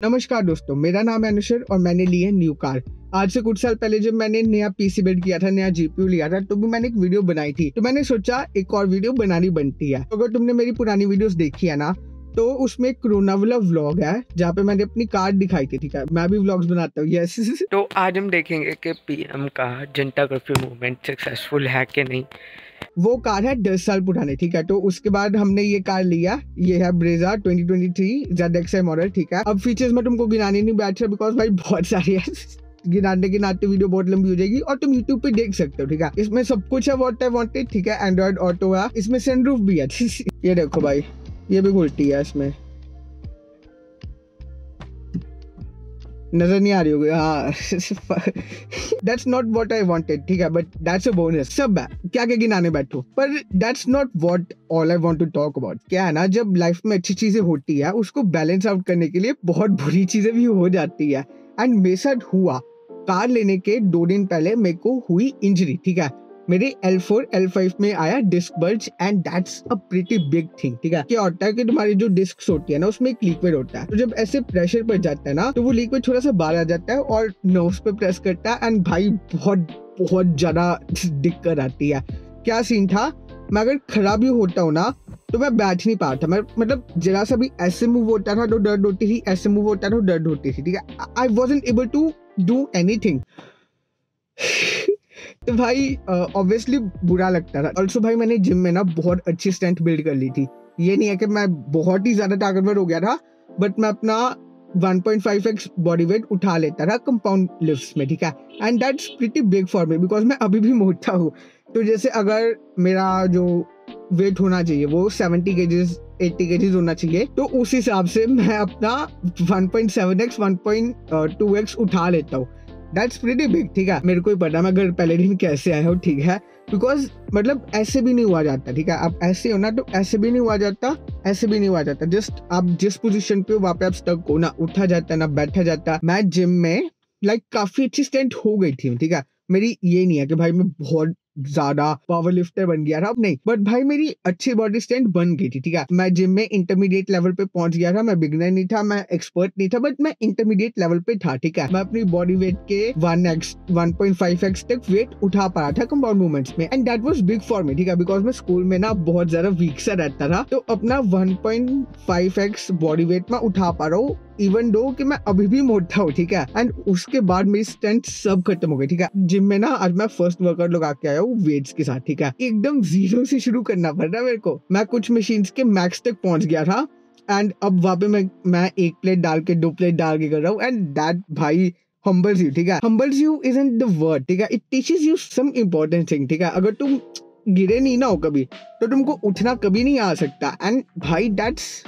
नमस्कार दोस्तों, मेरा नाम है अनुशर और मैंने ली है न्यू कार। आज से कुछ साल पहले जब मैंने नया पीसी बिल्ड किया था, नया जीपीयू लिया था तो भी मैंने एक वीडियो बनाई थी। तो मैंने सोचा एक और वीडियो बनानी बनती है। तो अगर तुमने मेरी पुरानी वीडियोस देखी है ना तो उसमें कोरोना वाला व्लॉग है जहाँ पे मैंने अपनी कार दिखाई थी ठीक है? मैं भी व्लॉग्स बनाता हूँ यस तो आज हम देखेंगे कि पीएम का जनता कर्फ्यू मूवमेंट सक्सेसफुल है कि नहीं? वो कार है दस साल पुरानी ठीक है? तो उसके बाद हमने ये कार लिया ये है ब्रेजा 2023 जेड एक्स मॉडल ठीक है? अब फीचर्स में तुमको गिनाने नहीं बैठ रहा बिकॉज़ भाई बहुत सारे है। गिनाने गिनाते वीडियो बहुत लंबी हो जाएगी और तुम यूट्यूब पे देख सकते हो ठीक है? इसमें सब कुछ है वॉट आई वांटेड ठीक है? एंड्रॉइड ऑटो है इसमें सनरूफ भी है। ये देखो भाई। ये भी उल्टी है इसमें। नज़र नहीं आ रही होगी। हाँ। That's not what I wanted ठीक है बट दैट्स अ बोनस सब है। क्या क्या गिनाने बैठो? पर that's not what all I want to talk about क्या है ना, जब लाइफ में अच्छी चीज़ें होती है, उसको बैलेंस आउट करने के लिए बहुत बुरी चीज़ें भी हो जाती है। एंड मेरे साथ हुआ। कार लेने के दो दिन पहले मेरे को हुई इंजरी ठीक है। मेरे L4 L5 में आया disc bulge and that's a pretty big thing ठीक है? क्या होता है कि तुम्हारी जो डिस्क होती है ना, उसमें एक लिक्विड होता है। तो जब ऐसे प्रेशर पर जाता है ना तो वो लिक्विड थोड़ा सा बाहर आ जाता है और नर्व्स पे प्रेस करता है एंड भाई, बहुत बहुत ज़्यादा दिक्कत आती है। क्या सीन था? मैं अगर खराब भी होता हूँ ना तो मैं बैठ नहीं पाता मैं मतलब जरा सा भी ऐसे मूव होता था तो दर्द होती थी, ऐसे मूव होता था तो दर्द होती थी, ठीक है? I was able to do anything तो भाई ऑब्वियसली बुरा लगता था। ऑल्सो भाई, मैंने जिम में ना बहुत अच्छी स्ट्रेंथ बिल्ड कर ली थी। ये नहीं है कि मैं बहुत ही ज़्यादा ताकतवर हो गया था बट मैं अपना 1.5x बॉडी वेट उठा लेता था कंपाउंड लिफ्ट्स में, ठीक है? And that's pretty big for me because मैं अभी भी मोटा हूँ। तो जैसे अगर मेरा जो वेट होना चाहिए, वो 70 केजीज 80 केजीज होना चाहिए तो उस हिसाब से मैं अपना 1.7x 1.2x उठा लेता हूँ। दैट्स प्रीटी बिग ठीक है? मेरे को ही पता मैं पहले दिन कैसे आया हूँ ठीक है? बिकॉज़ मतलब ऐसे भी नहीं हुआ जाता ठीक है? आप ऐसे हो ना तो ऐसे भी नहीं हुआ जाता ऐसे भी नहीं हुआ जाता। जस्ट आप जिस पोजिशन पे हो वहाँ पे आप स्टक हो ना उठा जाता ना बैठा जाता मैं जिम में लाइक like, काफ़ी अच्छी स्टेंट हो गई थी ठीक है? मेरी ये नहीं है कि भाई मैं बहुत ज़्यादा पावर लिफ्टर बन गया था। अब नहीं बट भाई मेरी अच्छी बॉडी स्ट्रेंथ बन गई थी, ठीक है? मैं जिम में इंटरमीडिएट लेवल पे पहुँच गया था, मैं बिगनर नहीं था, मैं एक्सपर्ट नहीं था बट मैं इंटरमीडिएट लेवल पे था, ठीक है? मैं अपनी बॉडी वेट के one X one point five X तक वेट उठा पा रहा था कंपाउंड मूवमेंट्स में। And that was big for me ठीक है? बिकॉज़ मैं स्कूल में ना बहुत ज़्यादा वीक सा रहता था तो अपना one point five X body weight में उठा पा रहा हूँ इवन दो कि मैं अभी भी मोटा हूँ, ठीक है? एंड उसके बाद मेरी स्ट्रेंथ सब खत्म हो गई, ठीक है? जिम में ना आज मैं फ़र्स्ट वर्कआउट लगा के आया हूँ वेट्स के साथ, ठीक है? एकदम ज़ीरो से शुरू करना पड़ रहा है मेरे को। मैं कुछ मशीन के मैक्स तक पहुँच गया था। एंड अब वहाँ पे मैं मैं एक प्लेट डाल के, दो प्लेट डाल के कर रहा हूँ। एंड दैट भाई humbles you, ठीक है? Humbles you isn't the word, ठीक है? It teaches you some important thing, ठीक है? अगर तुम गिरे नहीं ना हो कभी तो तुमको उठना कभी नहीं आ सकता। एंड भाई that's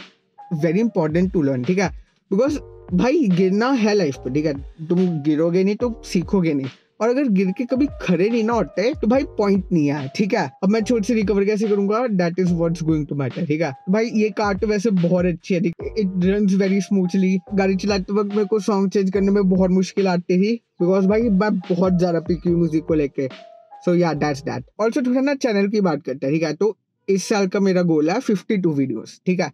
very important to learn ठीक है? बिकॉज़ भाई, गिरना है लाइफ पे, ठीक है? तुम गिरोगे नहीं तो सीखोगे नहीं। और अगर गिर के कभी खड़े नहीं ना होते तो भाई पॉइंट नहीं है, ठीक है? अब मैं छोटे से रिकवर कैसे करूँगा? That is what's going to matter ठीक है? भाई, ये कार तो वैसे बहुत अच्छी है इट रन वेरी स्मूथली गाड़ी चलाते वक्त मेरे को सॉन्ग चेंज करने में बहुत मुश्किल आती थी बिकॉज़ भाई, मैं बहुत ज़्यादा पिकी म्यूज़िक को लेके। सो या दैट्स दैट ऑल्सो थोड़ा ना चैनल की बात करते हैं, ठीक है? तो इस साल का मेरा गोल है फिफ्टी टू वीडियोस ठीक है?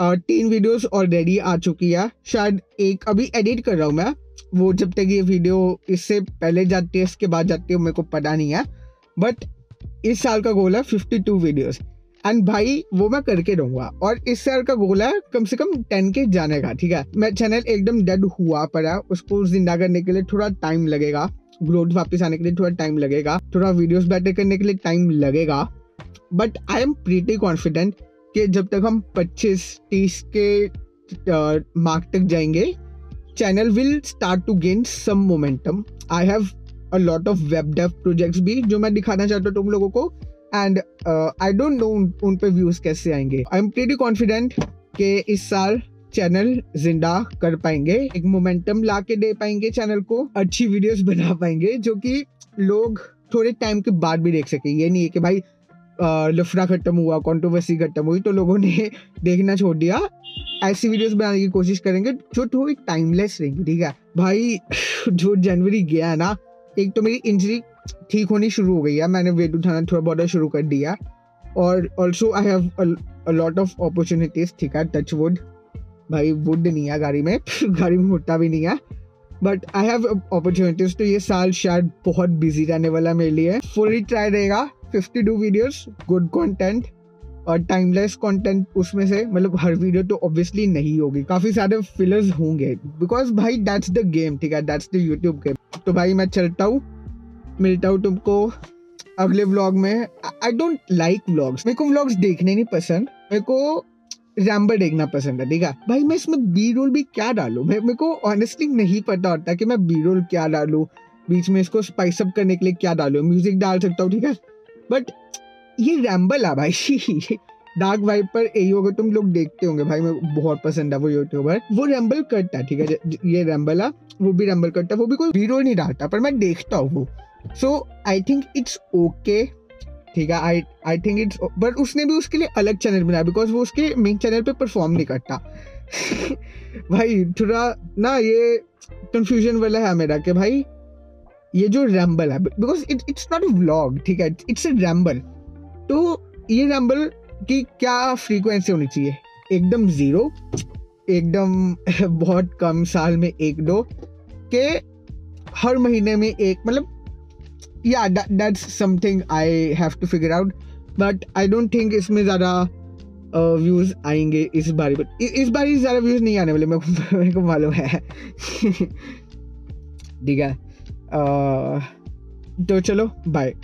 तीन वीडियोस ऑलरेडी आ चुकी है। शायद एक अभी एडिट कर रहा हूँ मैं। वो जब तक ये वीडियो इससे पहले जाती है, इसके बाद जाती है, मेरे को पता नहीं है। बट इस साल का गोल है फिफ्टी टू वीडियोज़ एंड भाई, वो मैं करके रहूँगा। और इस साल का गोल है कम से कम टेन के जाने का, ठीक है? मैं चैनल एकदम डेड हुआ पड़ा उसको ज़िंदा करने के लिए थोड़ा टाइम लगेगा। ग्रोथ वापस आने के लिए थोड़ा टाइम लगेगा। थोड़ा वीडियोस बेटर करने के लिए टाइम लगेगा। But I am pretty confident कि जब तक हम 25 30 के मार्क तक जाएँगे channel will start to gain some momentum I have a lot of web dev projects भी जो मैं दिखाना चाहता हूँ तुम लोगों को एंड आई डोंट नो उन पे व्यूज़ कैसे आएँगे. आई एम प्रीटी कॉन्फिडेंट कि इस साल चैनल ज़िंदा कर पाएँगे, एक मोमेंटम ला के दे पाएँगे चैनल को, अच्छी वीडियोस बना पाएँगे, जो कि लोग थोड़े टाइम के बाद भी देख सके. ये नहीं है कि भाई लफड़ा खत्म हुआ कंट्रोवर्सी खत्म हुई तो लोगों ने देखना छोड़ दिया। ऐसी वीडियोस बनाने की कोशिश करेंगे जो थोड़ी टाइमलेस रहेंगी, ठीक है? भाई, जो जनवरी गया ना, एक तो मेरी इंजरी ठीक होनी शुरू हो गई है। मैंने वेट उठाना थोड़ा बहुत शुरू कर दिया और also I have lot of opportunities ठीक है? टच वुड भाई वुड नहीं है गाड़ी में गाड़ी में होता भी नहीं है। बट आई हैव अपॉर्चुनिटीज़ तो ये साल शायद बहुत बिज़ी रहने वाला मेरे लिए। फुली ट्राई रहेगा। 52 वीडियोस गुड कंटेंट और टाइमलेस कंटेंट उसमें से मतलब हर वीडियो तो ऑब्वियसली नहीं होगी। काफ़ी सारे फिलर्स होंगे। बिकॉज़ भाई दैट्स द गेम ठीक है? दैट्स द यूट्यूब गेम तो भाई, मैं चलता हूँ। मिलता हूँ तुमको अगले व्लॉग में। आई डोंट लाइक व्लॉग्स मेरे को व्लॉग्स देखने नहीं पसंद। मेरे को रैम्बर देखना पसंद है, ठीक है? भाई, मैं इसमें बी रोल भी क्या डालूं? मेरे को ऑनेस्टली नहीं पता होता कि मैं बी रोल क्या डालूं। बीच में इसको स्पाइस अप करने के लिए क्या डालूं? म्यूज़िक डाल सकता हूँ, ठीक है? बट ये रैम्बल है भाई। डार्क वाइब पर यही होगा तुम लोग देखते होंगे, भाई मैं बहुत पसंद है वो यूट्यूबर वो रैम्बल करता है? ठीक है ये रैम्बल है वो भी रैम्बल करता है वो भी कोई रोल नहीं डालता, पर मैं देखता हूँ वो। So I think it's okay ठीक है? I I think it's but उसने भी उसके लिए अलग चैनल बनाया बिकॉज़ वो उसके मेन चैनल पे परफॉर्म नहीं करता। भाई, थोड़ा ना ये कंफ्यूजन वाला है मेरा कि भाई ये जो रैम्बल है because it it's not a vlog ठीक है? इट्स अ रैम्बल तो ये रैम्बल की क्या फ्रीक्वेंसी होनी चाहिए? एकदम ज़ीरो एकदम बहुत कम साल में एक दो के हर महीने में एक मतलब that, that's something i have to figure out but i don't think इसमें ज़्यादा व्यूज़ आएँगे इस बारी पर इस बारी ज़्यादा व्यूज़ नहीं आने वाले मेरे को मालूम है। ठीक है? तो चलो बाय